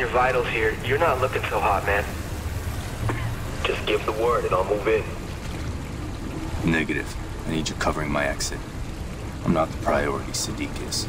Your vitals here. You're not looking so hot, man. Just give the word and I'll move in. Negative. I need you covering my exit. I'm not the priority, Sadiq is.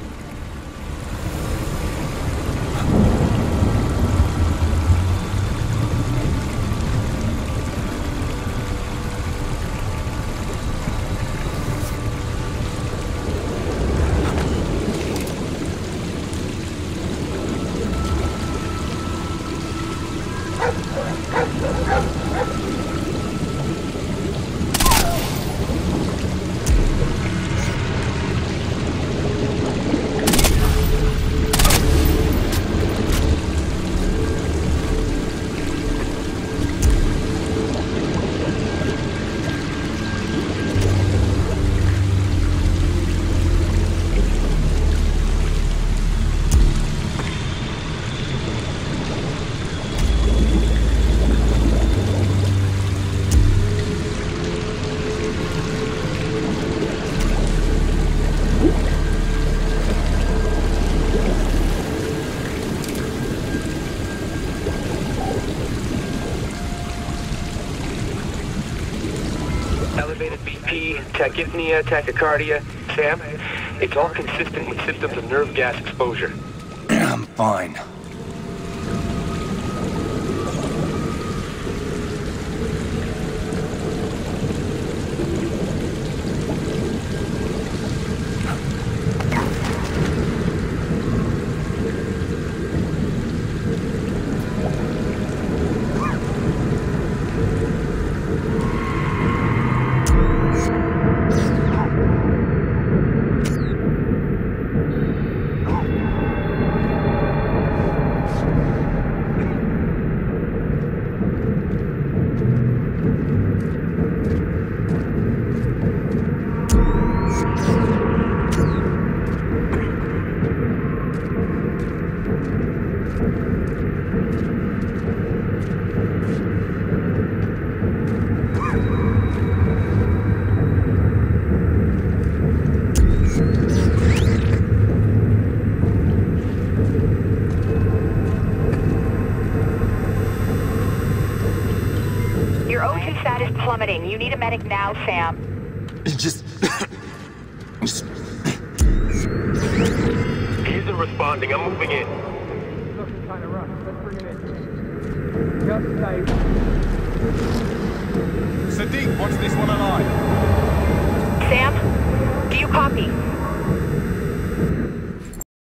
Tachypnea, tachycardia. Sam, it's all consistent with symptoms of nerve gas exposure. I'm fine. Your O2 stat is plummeting. You need a medic now, Sam. Just... Just... He isn't responding. I'm moving in. Looking kind of rough. Let's bring him in. Just stay. Sadiq, watch this one alive. Sam, do you copy?